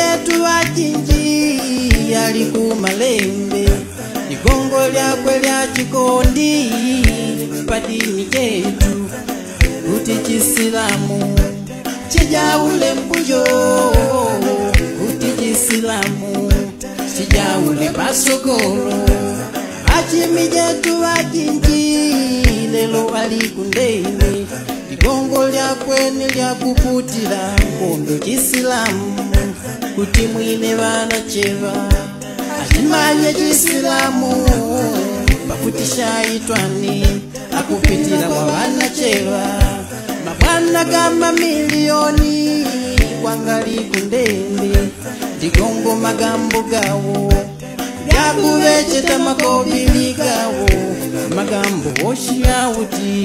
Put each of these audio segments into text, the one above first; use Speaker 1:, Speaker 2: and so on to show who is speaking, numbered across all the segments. Speaker 1: yetu achinji alikumalembe ligongo lyakwe lya chikondi padini chetu kuti chisilamu chijaule mbuyo kuti chisilamu chijaule pasokolo achimi jetu achinji lelo alikundende bongo lyakwene lyakuputila mkondo chisilamu kuti mwine vana cheva achimanye chisilamu pakuti shayitwani akupitila kwa vana cheva mabwana kama miliyoni kwangali kundende ndigongo magambo gawo gakuvecheta makobili gawo magambo woshiyauti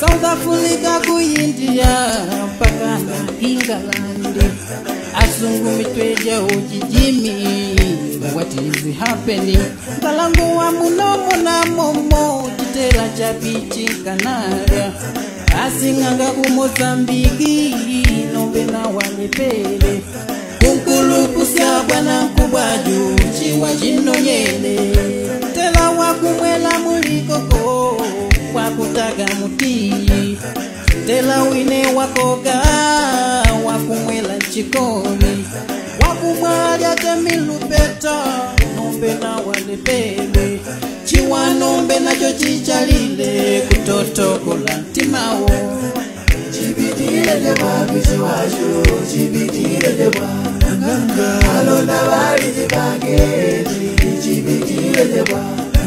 Speaker 1: south africa kuindia mpakana ingalandi asungu mitweja ujijimi watizi hapeni mbalangu wa munomo na momo chitela cha bichi kanaria asing'anga kumozambiki nombe na wanyepele kunkulu kusya bwana nkubwaju chiwa chinonyelee wakutaga muti tela wine wakoga wakumwela chikoni wakumwalya kemilupeta nombe na walepele chiwanombe nacho chichalile kutotokola ntimawo alonda valizi bagei chibitile jebwa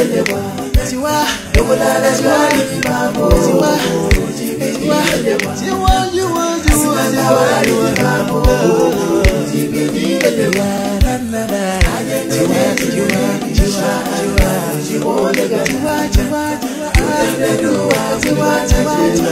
Speaker 2: ìdílé wa tiwa owó lára tiwa ní ìbámu tiwa tiwa tiwa tiwa tiwa tiwa ní ìbámu tiwa ìdílé wa nanaba tiwa tiwa tiwa tiwa tiwa tiwa tiwa tiwa tiwa tiwa tiwa tiwa.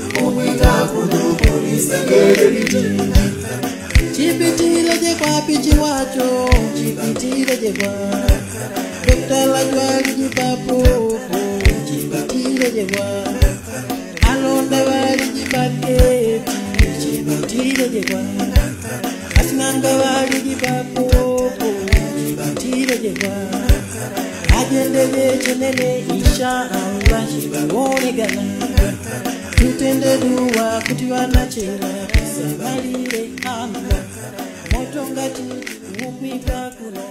Speaker 1: wapi chiwacho chipitirejekwa doktalagwali jipapopo chipitirejekwa alonda wali jipaketi chipitirejekwa asinanga wali jipapopo chipitirejekwa ajende vechenene isha anga chipawonekana tutende duwa kuti wanachera semalire amna tonga tu, mupika back.